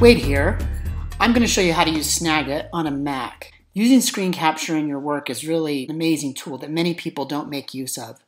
Wade here. I'm going to show you how to use Snagit on a Mac. Using screen capture in your work is really an amazing tool that many people don't make use of,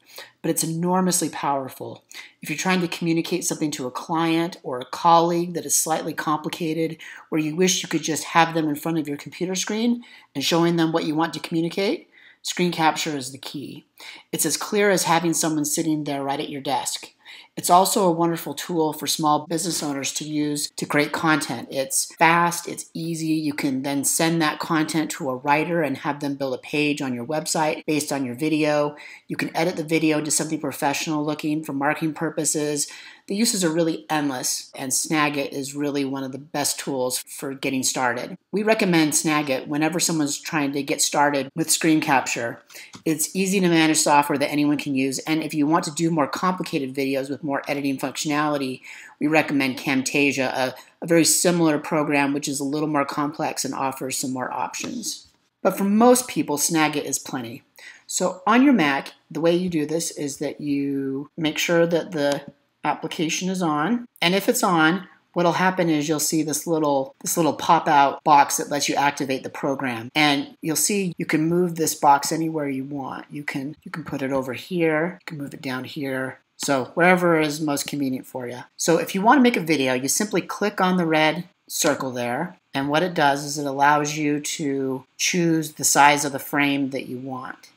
but it's enormously powerful. If you're trying to communicate something to a client or a colleague that is slightly complicated, where you wish you could just have them in front of your computer screen and showing them what you want to communicate, screen capture is the key. It's as clear as having someone sitting there right at your desk. It's also a wonderful tool for small business owners to use to create content. It's fast, it's easy. You can then send that content to a writer and have them build a page on your website based on your video. You can edit the video to something professional looking for marketing purposes. The uses are really endless, and Snagit is really one of the best tools for getting started. We recommend Snagit whenever someone's trying to get started with screen capture. It's easy to manage software that anyone can use, and if you want to do more complicated videos with more editing functionality, we recommend Camtasia, a, a very similar program which is a little more complex and offers some more options. But for most people, Snagit is plenty. So on your Mac, the way you do this is that you make sure that the application is on. And if it's on, what'll happen is you'll see this little this little pop out box that lets you activate the program and you'll see you can move this box anywhere you want you can you can put it over here you can move it down here so wherever is most convenient for you so if you want to make a video you simply click on the red circle there and what it does is it allows you to choose the size of the frame that you want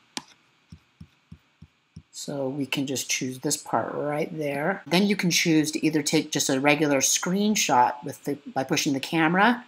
so we can just choose this part right there. Then you can choose to either take just a regular screenshot with the, by pushing the camera,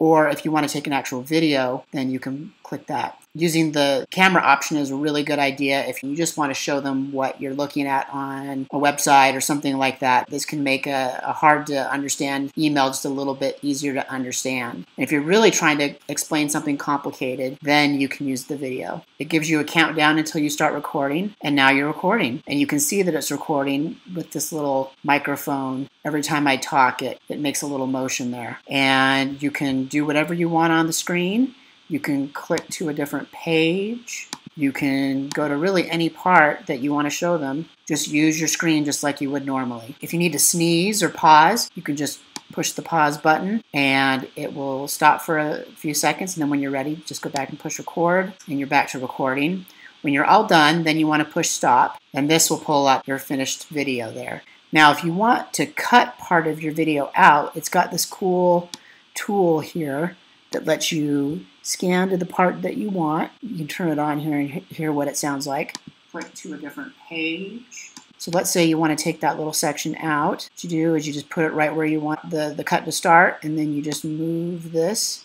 or if you want to take an actual video, then you can click that. Using the camera option is a really good idea if you just want to show them what you're looking at on a website or something like that. This can make a, a hard to understand email just a little bit easier to understand. And if you're really trying to explain something complicated, then you can use the video. It gives you a countdown until you start recording, and now you're recording. And you can see that it's recording with this little microphone. Every time I talk, it, it makes a little motion there. And you can do whatever you want on the screen. You can click to a different page. You can go to really any part that you want to show them. Just use your screen just like you would normally. If you need to sneeze or pause, you can just push the pause button and it will stop for a few seconds. And then when you're ready, just go back and push record and you're back to recording. When you're all done, then you want to push stop and this will pull up your finished video there. Now, if you want to cut part of your video out, it's got this cool tool here that lets you scan to the part that you want. You can turn it on here and hear what it sounds like. Click to a different page. So let's say you want to take that little section out. What you do is you just put it right where you want the, the cut to start, and then you just move this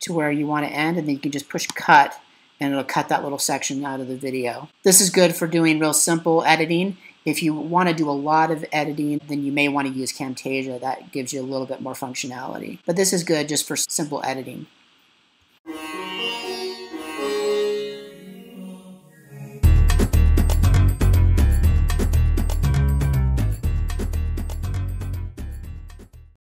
to where you want to end, and then you can just push cut, and it'll cut that little section out of the video. This is good for doing real simple editing. If you want to do a lot of editing, then you may want to use Camtasia. That gives you a little bit more functionality. But this is good just for simple editing.